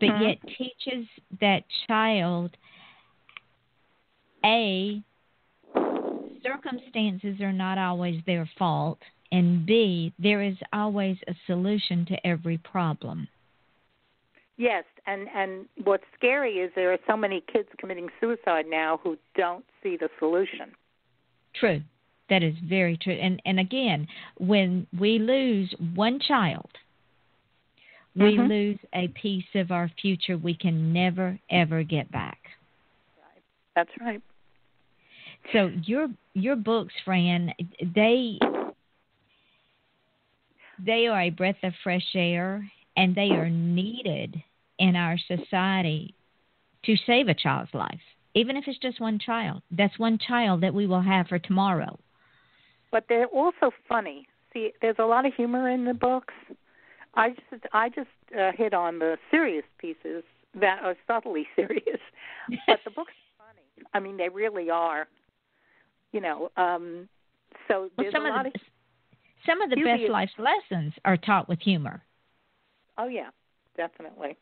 but Mhm. yet teaches that child a circumstances are not always their fault, and b there is always a solution to every problem. Yes, and and what's scary is there are so many kids committing suicide now who don't see the solution. True. That is very true. And and again, when we lose one child, we Mhm. lose a piece of our future we can never ever get back. That's right. So your your books, Fran, they they are a breath of fresh air and they are needed in our society to save a child's life. Even if it's just one child. That's one child that we will have for tomorrow. But they're also funny. See, there's a lot of humor in the books. I just I just uh, hit on the serious pieces that are subtly serious, but the books are funny. I mean, they really are. You know, um so Well, there's some a of lot the of some of the Humor best is- life lessons are taught with humor. oh yeah, definitely.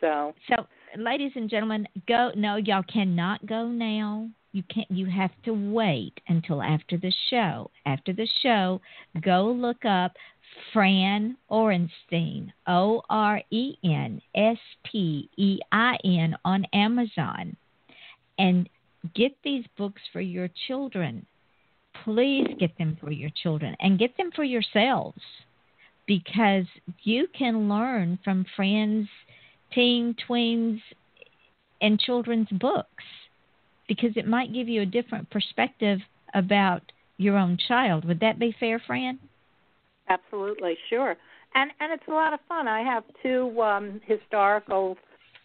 So So, ladies and gentlemen, go. No, y'all cannot go now. You can't. You have to wait until after the show. After the show, go look up Fran Orenstein, O R E N S T E I N, on Amazon, and get these books for your children. Please get them for your children and get them for yourselves because you can learn from Fran's teen, tweens, and children's books because it might give you a different perspective about your own child. Would that be fair, Fran? Absolutely, sure. And and it's a lot of fun. I have two um historical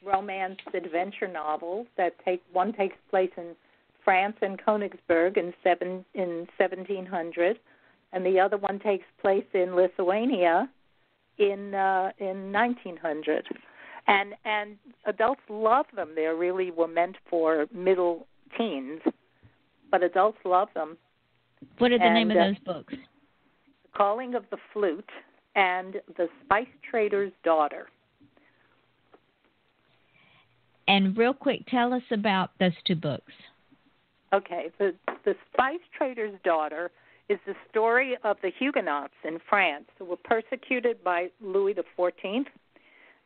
romance adventure novels that take one takes place in France and Königsberg in seven in 1700 and the other one takes place in Lithuania in uh in 1900. And and adults love them. They really were meant for middle teens, but adults love them. What are the name of uh, those books? The Calling of the Flute and The Spice Trader's Daughter. And real quick, tell us about those two books. Okay, the The Spice Trader's Daughter is the story of the Huguenots in France who were persecuted by Louis the Fourteenth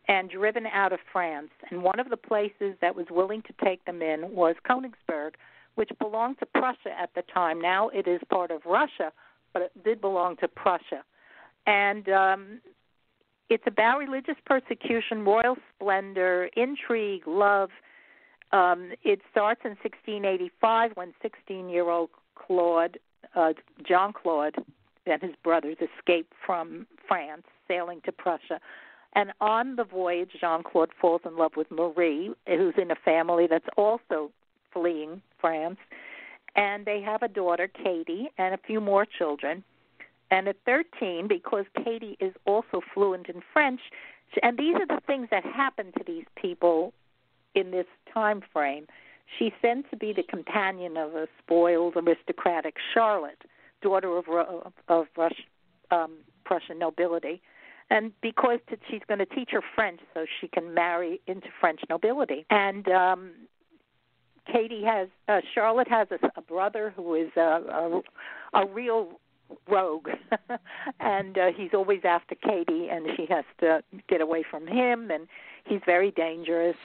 and driven out of France. And one of the places that was willing to take them in was Königsberg, which belonged to Prussia at the time. Now it is part of Russia, but it did belong to Prussia. And um, it's about religious persecution, royal splendor, intrigue, love. Um, it starts in 1685 when 16-year-old Claude, uh, Jean Claude, and his brothers escape from France, sailing to Prussia. And on the voyage, Jean Claude falls in love with Marie, who's in a family that's also fleeing France. And they have a daughter, Katie, and a few more children. And at 13, because Katie is also fluent in French, and these are the things that happen to these people in this time frame. She's sent to be the companion of a spoiled aristocratic Charlotte, daughter of of, of Rush, um, Prussian nobility, and because t- she's going to teach her French so she can marry into French nobility. And um, Katie has uh, Charlotte has a, a brother who is a, a, a real rogue and uh, he's always after Katie and she has to get away from him and he's very dangerous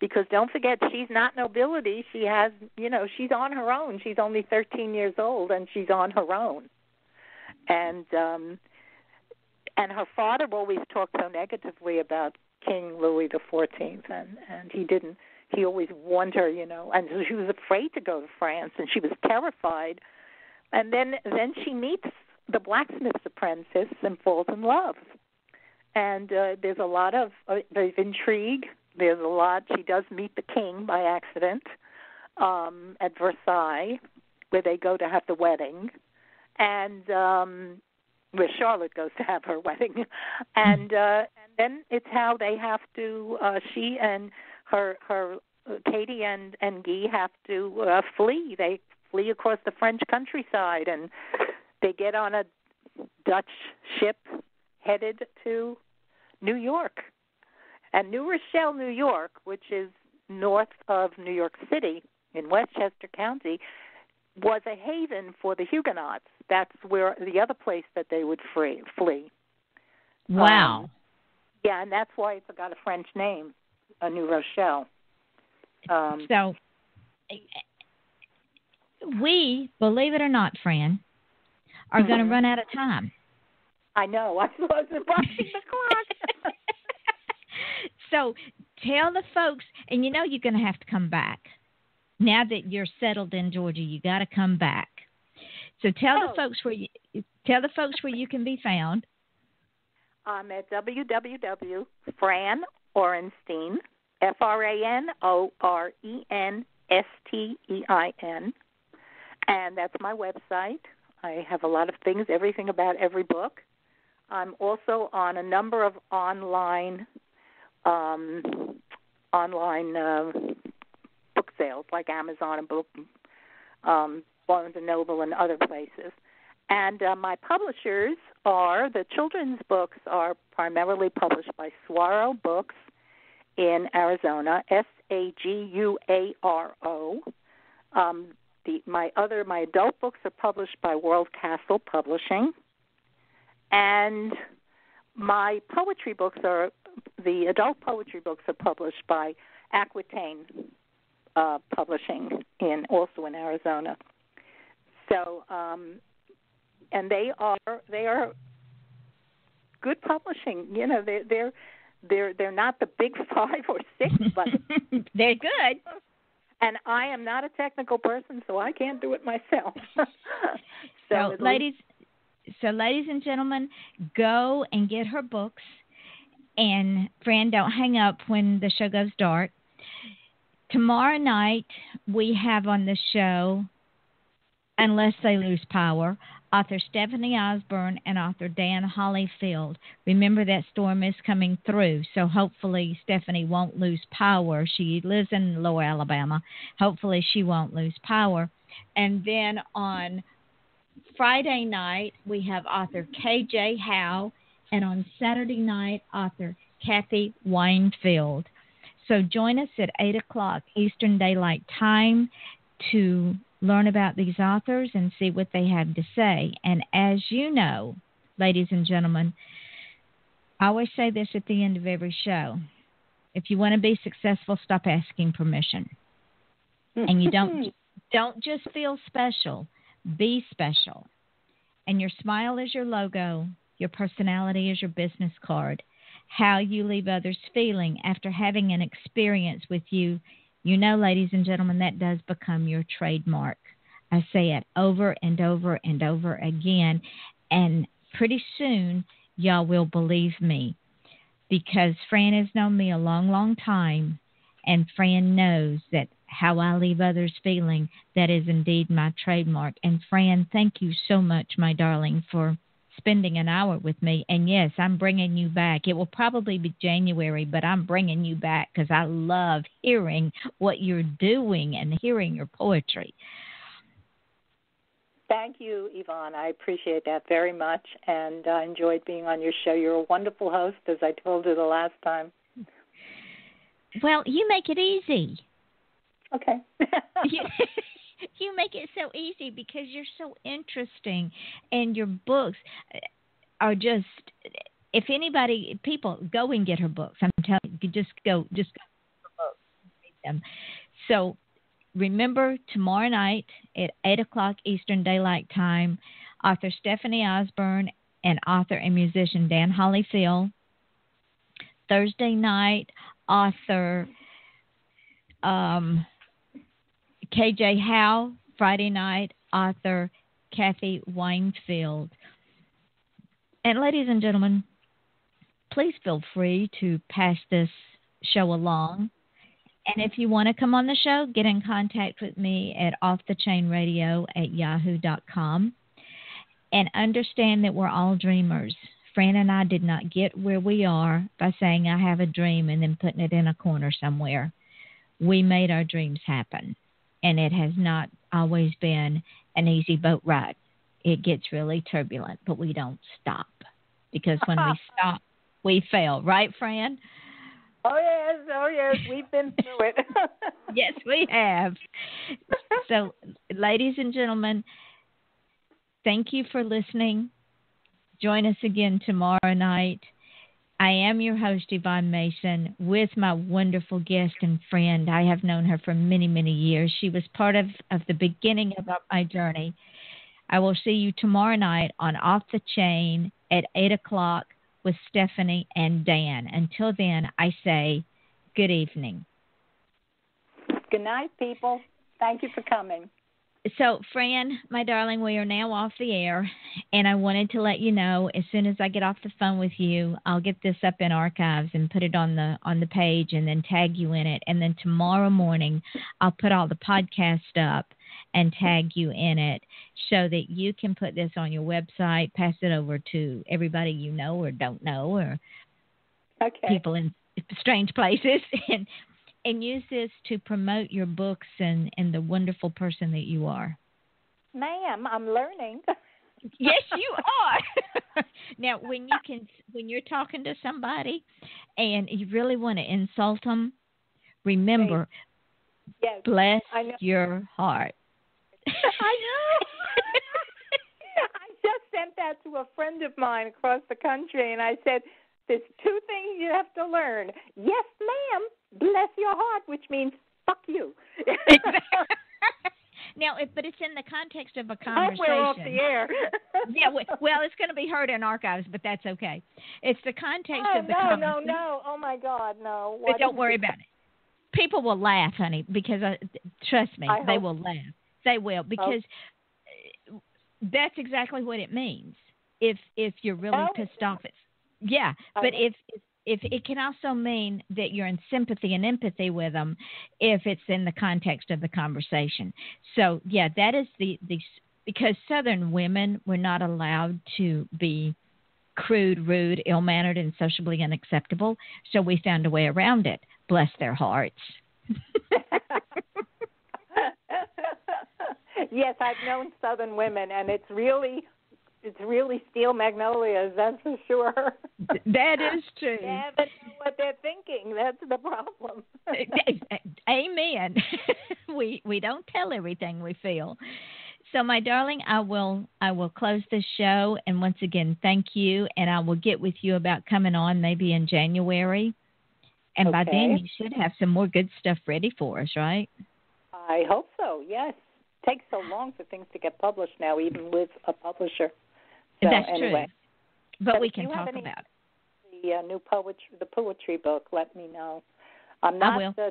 because don't forget she's not nobility she has you know she's on her own she's only 13 years old and she's on her own and um and her father always talked so negatively about King Louis the Fourteenth, and and he didn't. He always warned her, you know, and she was afraid to go to France, and she was terrified. And then then she meets the blacksmith's apprentice and falls in love. And uh, there's a lot of uh, there's intrigue. There's a lot. She does meet the king by accident um, at Versailles, where they go to have the wedding, and um, where Charlotte goes to have her wedding, and uh, and then it's how they have to. Uh, she and her her uh, Katie and and Guy have to uh, flee. They flee across the French countryside, and they get on a Dutch ship headed to New York. And New Rochelle, New York, which is north of New York City in Westchester County, was a haven for the Huguenots. That's where the other place that they would free, flee. Wow. Um, yeah, and that's why it's got a French name, a New Rochelle. Um, so we, believe it or not, Fran, are going to Mhm. run out of time. I know. I wasn't watching the clock. So tell the folks, and you know you're going to have to come back. Now that you're settled in Georgia, you got to come back. So tell Oh. the folks where you tell the folks where you can be found. I'm at www.fran Orenstein, F R A N O R E N S T E I N, and that's my website. I have a lot of things, everything about every book. I'm also on a number of online um, online uh, book sales, like Amazon and Book, um, Barnes and Noble, and other places. And uh, my publishers are the children's books are primarily published by Saguaro Books in Arizona, S A G U A R O. Um, the my other my adult books are published by World Castle Publishing, and my poetry books are the adult poetry books are published by Aquitaine uh, Publishing in also in Arizona. So, um, and they are they are good publishing. You know, they're they're they're they're not the big five or six, but They're good. and I am not a technical person, so I can't do it myself. so, So, ladies, so ladies and gentlemen, go and get her books. And Fran, don't hang up when the show goes dark. Tomorrow night we have on the show, unless they lose power, author Stephanie Osborne and author Dan Hollifield. Remember that storm is coming through, so hopefully Stephanie won't lose power. She lives in Lower Alabama. Hopefully she won't lose power. And then on Friday night, we have author KJ Howe, and on Saturday night, author Kathy Winefield. So join us at 8 o'clock Eastern Daylight Time to learn about these authors and see what they have to say. And as you know, ladies and gentlemen, I always say this at the end of every show. If you want to be successful, stop asking permission. And you don't don't just feel special, be special. And your smile is your logo, your personality is your business card. How you leave others feeling after having an experience with you, you know, ladies and gentlemen, that does become your trademark. I say it over and over and over again. And pretty soon, y'all will believe me because Fran has known me a long, long time. And Fran knows that how I leave others feeling, that is indeed my trademark. And Fran, thank you so much, my darling, for spending an hour with me. And yes, I'm bringing you back. It will probably be January, but I'm bringing you back because I love hearing what you're doing and hearing your poetry. Thank you, Yvonne. I appreciate that very much, and I enjoyed being on your show. You're a wonderful host, as I told you the last time. Well, you make it easy. Okay. you, make it so easy because you're so interesting and your books are just if anybody people go and get her books. I'm telling you just go just go her books read them. So remember tomorrow night at eight o'clock eastern daylight time author stephanie osborne and author and musician dan hollifield. Thursday night author um, KJ Howe, Friday night, author Kathy Winefield. And ladies and gentlemen, please feel free to pass this show along. And if you want to come on the show, get in contact with me at offthechainradio at yahoo.com. And understand that we're all dreamers. Fran and I did not get where we are by saying, I have a dream and then putting it in a corner somewhere. We made our dreams happen and it has not always been an easy boat ride. it gets really turbulent, but we don't stop because when we stop, we fail. Right, Fran? Oh yes, oh yes, we've been through it. yes, we have. So, ladies and gentlemen, thank you for listening. Join us again tomorrow night. I am your host, Yvonne Mason, with my wonderful guest and friend. I have known her for many, many years. She was part of, of the beginning of my journey. I will see you tomorrow night on Off the Chain at 8 o'clock with Stephanie and Dan. Until then, I say good evening. Good night, people. Thank you for coming. So, Fran, my darling, we are now off the air, and I wanted to let you know as soon as I get off the phone with you, I'll get this up in archives and put it on the on the page, and then tag you in it. And then tomorrow morning, I'll put all the podcast up and tag you in it, so that you can put this on your website, pass it over to everybody you know or don't know, or okay. people in strange places, and and use this to promote your books and, and the wonderful person that you are. Ma'am, I'm learning. yes, you are. now, when you can, when you're talking to somebody, and you really want to insult them, remember, yes, bless your heart. I know. I just sent that to a friend of mine across the country, and I said, "There's two things you have to learn. Yes, ma'am bless your heart, which means fuck you. now, if, but it's in the context of a conversation. we're off the air. yeah, well, it's going to be heard in archives, but that's okay. It's the context oh, of the no, conversation. No, no, no. Oh my God, no. What but don't worry about it. People will laugh, honey, because uh, trust me, I they will laugh. They will because oh. that's exactly what it means. If if you're really oh. pissed off, it's yeah. But if, if if it can also mean that you're in sympathy and empathy with them if it's in the context of the conversation. So yeah, that is the the because southern women were not allowed to be crude, rude, ill-mannered and sociably unacceptable, so we found a way around it. Bless their hearts. yes, I've known southern women and it's really it's really steel magnolias, that's for sure. That is true. Yeah, haven't what they're thinking. That's the problem. Amen. we we don't tell everything we feel. So my darling, I will I will close this show and once again thank you and I will get with you about coming on maybe in January. And okay. by then you should have some more good stuff ready for us, right? I hope so. Yes. It takes so long for things to get published now even with a publisher. So, That's anyway. true. But, but we can talk any, about it. The uh, new poetry, the poetry book. Let me know. I'm not uh,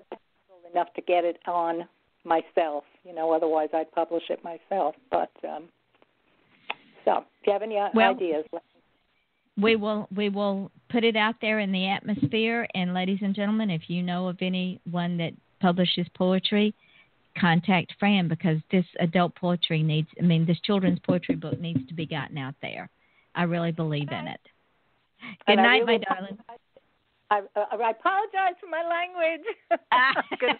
enough to get it on myself. You know, otherwise I'd publish it myself. But um, so, if you have any well, ideas, let me. we will we will put it out there in the atmosphere. And ladies and gentlemen, if you know of anyone that publishes poetry, contact Fran because this adult poetry needs, I mean, this children's poetry book needs to be gotten out there. I really believe in it. Good and night, really my darling. I, I apologize for my language.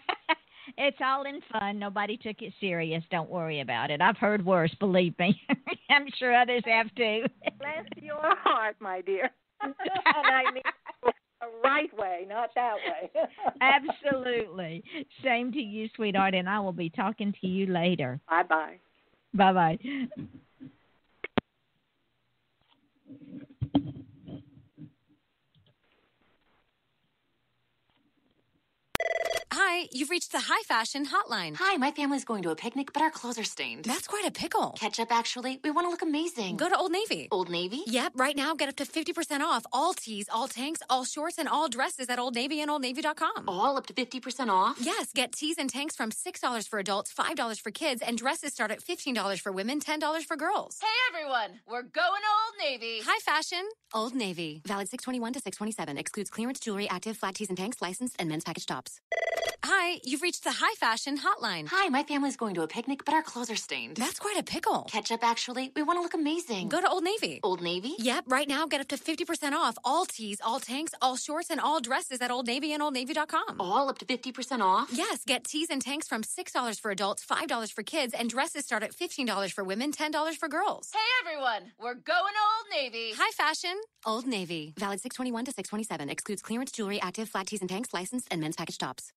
it's all in fun. Nobody took it serious. Don't worry about it. I've heard worse, believe me. I'm sure others have too. Bless your heart, my dear. and I mean right way, not that way. Absolutely. Same to you, sweetheart, and I will be talking to you later. Bye bye. Bye bye. Hi, you've reached the high fashion hotline. Hi, my family's going to a picnic, but our clothes are stained. That's quite a pickle. Ketchup, actually. We want to look amazing. Go to Old Navy. Old Navy? Yep, right now get up to 50% off all tees, all tanks, all shorts, and all dresses at Old Navy and Old OldNavy.com. All up to 50% off? Yes, get tees and tanks from $6 for adults, $5 for kids, and dresses start at $15 for women, $10 for girls. Hey everyone, we're going to Old Navy. High fashion, Old Navy. Valid 621 to 627. Excludes clearance jewelry, active, flat tees and tanks, licensed, and men's package tops. Hi, you've reached the high fashion hotline. Hi, my family's going to a picnic, but our clothes are stained. That's quite a pickle. Ketchup, actually. We want to look amazing. Go to Old Navy. Old Navy? Yep, right now get up to 50% off all tees, all tanks, all shorts, and all dresses at Old Navy and Old OldNavy.com. All up to 50% off? Yes, get tees and tanks from $6 for adults, $5 for kids, and dresses start at $15 for women, $10 for girls. Hey everyone, we're going to Old Navy. High fashion, Old Navy. Valid 621 to 627. Excludes clearance jewelry, active, flat tees and tanks, licensed, and men's package tops.